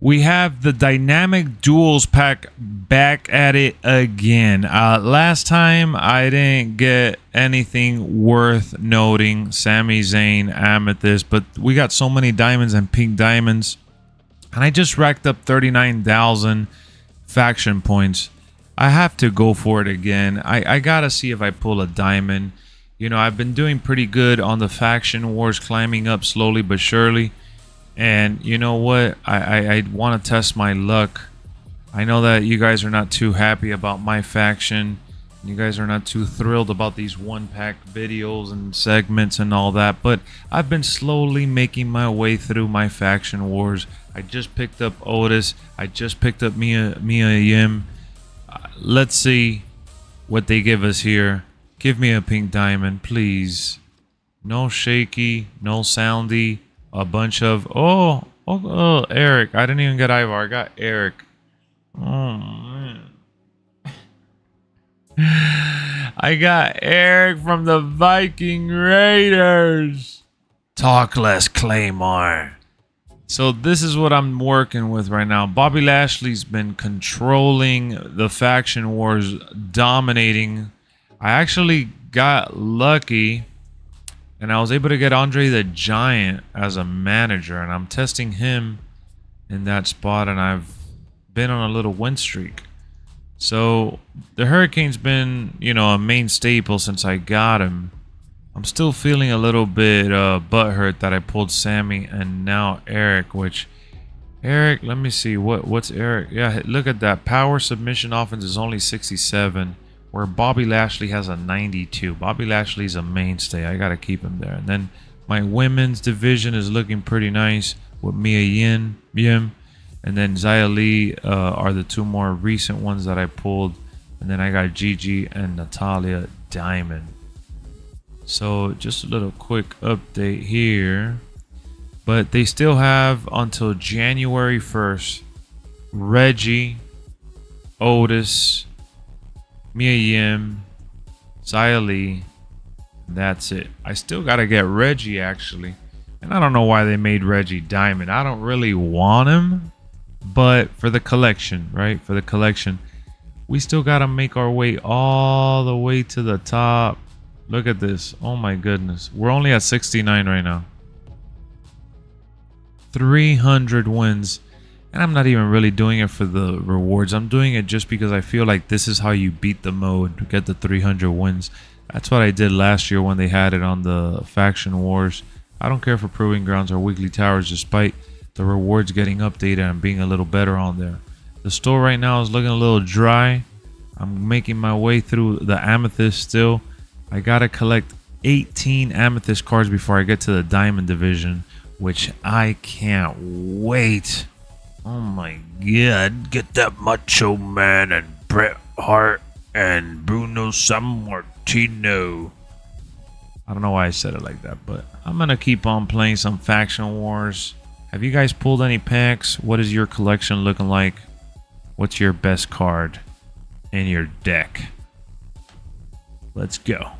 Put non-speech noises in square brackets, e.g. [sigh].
we have the dynamic duos pack back at it again. Uh last time i didn't get anything worth noting. Sami Zayn amethyst but we got so many diamonds and pink diamonds. And i just racked up 39,000 faction points. I have to go for it again. I i gotta see if i pull a diamond. You know i've been doing pretty good on the faction wars climbing up slowly but surely and you know what? I, I, I want to test my luck. I know that you guys are not too happy about my faction. You guys are not too thrilled about these one pack videos and segments and all that. But I've been slowly making my way through my faction wars. I just picked up Otis. I just picked up Mia, Mia Yim. Uh, let's see what they give us here. Give me a pink diamond, please. No shaky, no soundy a bunch of oh, oh, oh Erik. I didn't even get Ivar. I got Erik. Oh man. [sighs] I got Erik from the Viking Raiders. Talk less, Claymore. So this is what I'm working with right now. Bobby Lashley's been controlling the faction wars, dominating. I actually got lucky and I was able to get Andre the Giant as a manager, and I'm testing him in that spot, and I've been on a little win streak. So the Hurricane's been, you know, a main staple since I got him. I'm still feeling a little bit uh, butthurt that I pulled Sami and now Erik, which Erik, let me see what what's Erik. Yeah, look at that power submission offense is only 67 where Bobby Lashley has a 92. Bobby Lashley's a mainstay. I got to keep him there. And then my women's division is looking pretty nice with Mia Yin, Yim, and then Xia Li uh, are the two more recent ones that I pulled. And then I got Gigi and Natalya Diamond. So just a little quick update here. But they still have until January 1st Reggie, Otis, Mia Yim, Xia Li. That's it. I still got to get Reggie, actually. And I don't know why they made Reggie Diamond. I don't really want him. But for the collection, right? For the collection, we still got to make our way all the way to the top. Look at this. Oh my goodness. We're only at 69 right now. 300 wins. And I'm not even really doing it for the rewards. I'm doing it just because I feel like this is how you beat the mode, to get the 300 wins. That's what I did last year when they had it on the Faction Wars. I don't care for Proving Grounds or Weekly Towers despite the rewards getting updated and being a little better on there. The store right now is looking a little dry. I'm making my way through the Amethyst still. I gotta collect 18 Amethyst cards before I get to the Diamond Division, which I can't wait. Oh my god, get that Macho Man and Bret Hart and Bruno Sammartino. I don't know why I said it like that, but I'm gonna keep on playing some Faction Wars. Have you guys pulled any packs? What is your collection looking like? What's your best card in your deck? Let's go.